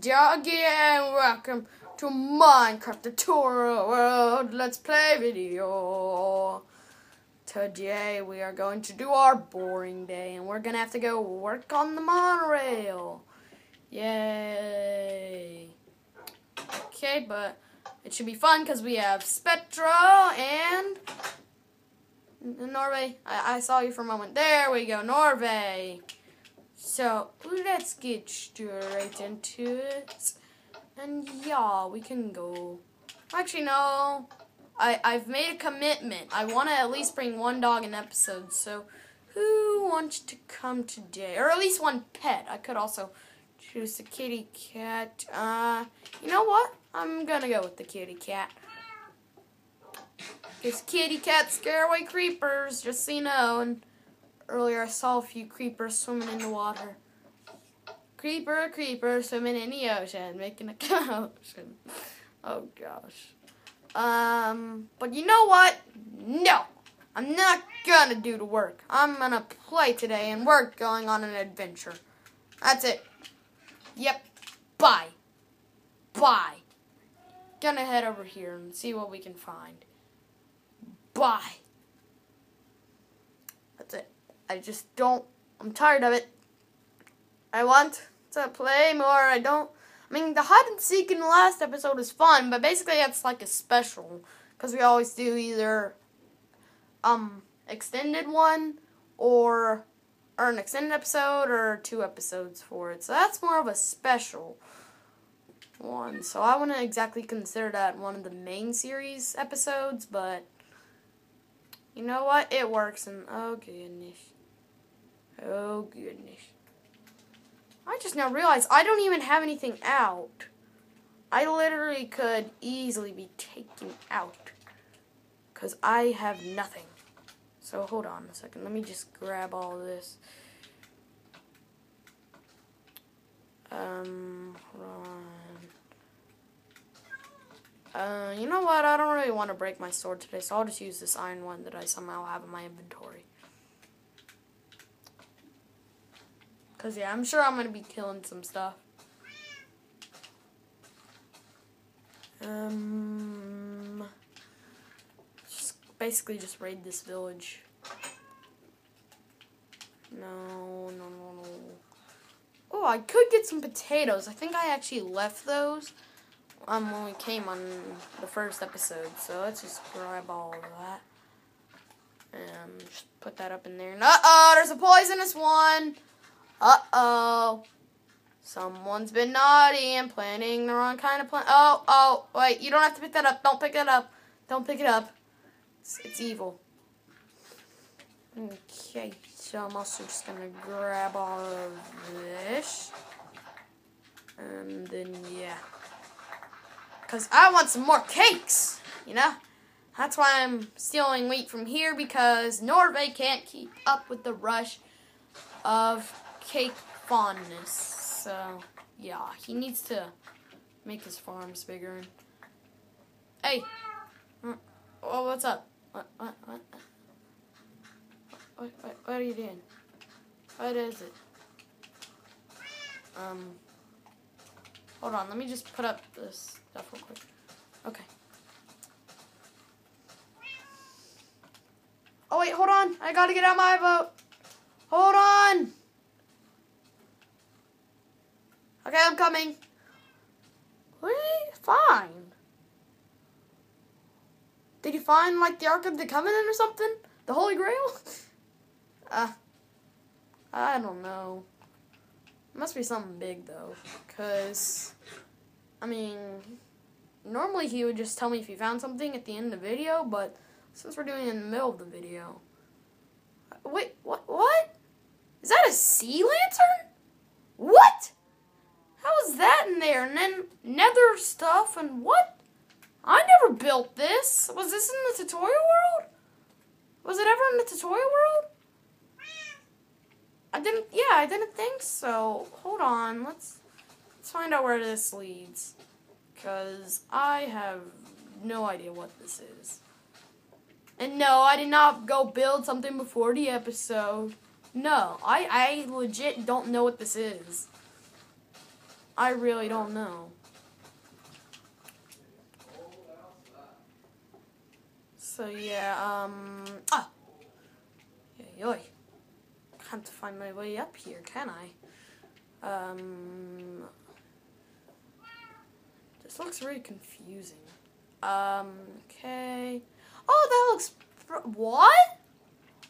Dawgy and welcome to Minecraft tutorial world. Let's play video. Today we are going to do our boring day and we're gonna have to go work on the monorail. Yay. Okay, but it should be fun because we have Spectra and Norway. I, I saw you for a moment. There we go, Norway. So let's get straight into it. And yeah, we can go. Actually, no. I, I've made a commitment. I want to at least bring one dog in episode. So who wants to come today? Or at least one pet. I could also choose a kitty cat. Uh, you know what? I'm going to go with the kitty cat. Because kitty cats scare away creepers, just so you know. And earlier I saw a few creepers swimming in the water. Creeper, creeper, swimming in the ocean, making a commotion. Oh gosh. Um, but you know what? No, I'm not gonna do the work. I'm gonna play today and we're going on an adventure. That's it. Yep. Bye. Bye. Gonna head over here and see what we can find. Bye. That's. I just don't. I'm tired of it. I want to play more. I don't. I mean, the hide and seek in the last episode was fun, but basically it's like a special because we always do either um extended one or or an extended episode or two episodes for it. So that's more of a special one. So I wouldn't exactly consider that one of the main series episodes, but you know what? It works and oh goodness. Oh goodness. I just now realized I don't even have anything out. I literally could easily be taken out. Because I have nothing. So hold on a second. Let me just grab all this. Um. Uh, you know what? I don't really want to break my sword today, so I'll just use this iron one that I somehow have in my inventory. Because, yeah, I'm sure I'm going to be killing some stuff. Um, just basically just raid this village. No, no, no, no. Oh, I could get some potatoes. I think I actually left those um, when we came on the first episode. So let's just grab all of that. And just put that up in there. Uh-oh, there's a poisonous one. Uh-oh. Someone's been naughty and planting the wrong kind of plant. Oh, oh, wait, you don't have to pick that up. Don't pick it up. Don't pick it up. It's, it's evil. Okay, so I'm also just going to grab all of this. And then, yeah. Because I want some more cakes, you know? That's why I'm stealing wheat from here because Norway can't keep up with the rush of cake fondness. So, yeah, he needs to make his farms bigger. Hey, oh, what's up? What, what, what? What, what, what are you doing? What is it? Um, hold on, let me just put up this stuff real quick. Okay. Oh, wait, hold on. I gotta get out my boat. Hold on. Okay, I'm coming. What did you find? Did you find, like, the Ark of the Covenant or something? The Holy Grail? uh, I don't know. It must be something big, though. Because, I mean, normally he would just tell me if he found something at the end of the video, but since we're doing it in the middle of the video. Wait, what? What? Is that a sea lantern? What? How is that in there? And then nether stuff and what? I never built this. Was this in the tutorial world? Was it ever in the tutorial world? I didn't, yeah, I didn't think so. Hold on, let's, let's find out where this leads. Because I have no idea what this is. And no, I did not go build something before the episode. No, I, I legit don't know what this is. I really don't know. So yeah, um, ah, yoy. Can't find my way up here, can I? Um, this looks really confusing. Um, okay. Oh, that looks, what?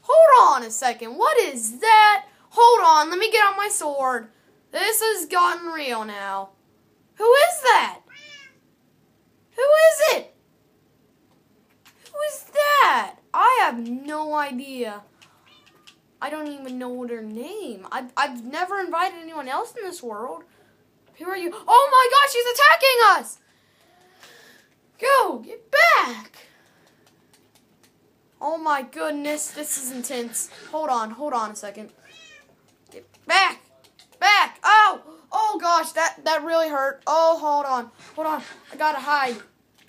Hold on a second, what is that? Hold on, let me get out my sword. This has gotten real now. Who is that? Who is it? Who is that? I have no idea. I don't even know their name. I've, I've never invited anyone else in this world. Who are you? Oh my gosh, she's attacking us! Go, get back! Oh my goodness, this is intense. Hold on, hold on a second. Get back! Back! Oh! Oh gosh, that, that really hurt. Oh, hold on. Hold on. I gotta hide.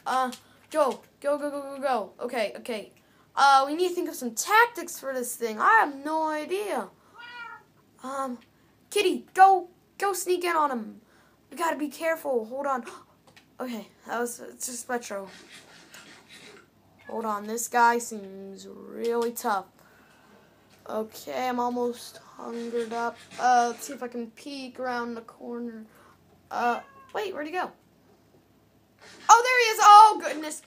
Uh, go. Go, go, go, go, go. Okay, okay. Uh, we need to think of some tactics for this thing. I have no idea. Um, Kitty, go, go sneak in on him. We gotta be careful. Hold on. Okay, that was just Metro. Hold on, this guy seems really tough. Okay, I'm almost hungered up. Uh, let's see if I can peek around the corner. Uh, wait, where'd he go? Oh, there he is. Oh, goodness.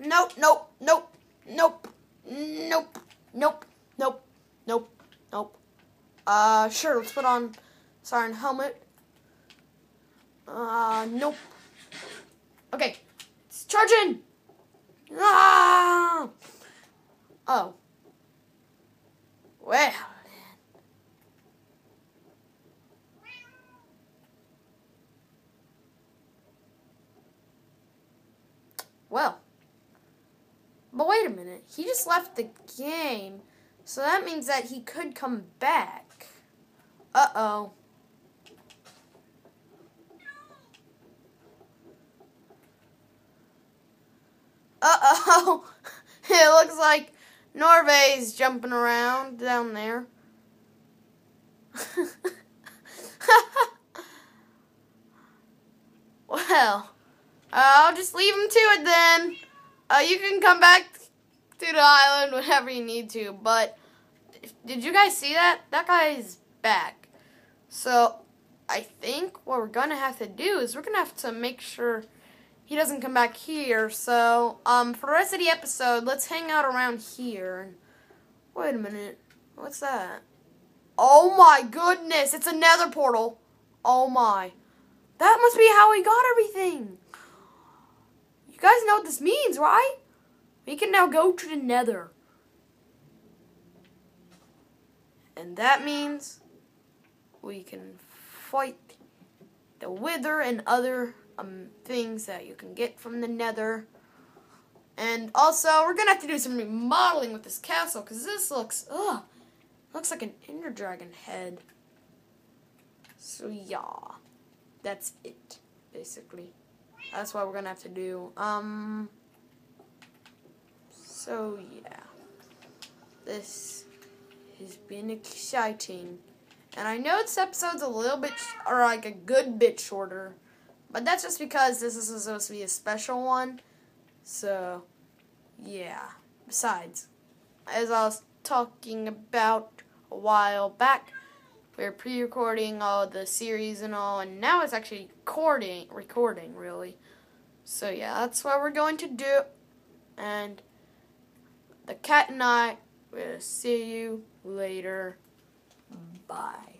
Nope, nope, nope, nope, nope, nope, nope, nope, nope. Uh, sure, let's put on siren helmet. Uh, nope. Okay, it's charging. Ah! Oh. Well, Well. But wait a minute. He just left the game. So that means that he could come back. Uh-oh. Uh-oh. it looks like Norway's jumping around down there. well, I'll just leave him to it then. Uh, you can come back to the island whenever you need to, but did you guys see that? That guy's back. So, I think what we're going to have to do is we're going to have to make sure he doesn't come back here. So, um, for the rest of the episode, let's hang out around here. Wait a minute. What's that? Oh my goodness, it's a nether portal. Oh my. That must be how he got everything. You guys know what this means, right? We can now go to the nether. And that means we can fight the wither and other um, things that you can get from the nether. And also, we're going to have to do some remodeling with this castle because this looks, ugh, looks like an Ender Dragon head. So, yeah, that's it, basically. That's what we're going to have to do. Um, so, yeah, this has been exciting. And I know this episode's a little bit, or like a good bit shorter. But that's just because this is supposed to be a special one. So, yeah. Besides, as I was talking about a while back, we are pre-recording all the series and all, and now it's actually recording, recording really. So yeah, that's what we're going to do. And the cat and I will see you later. Bye.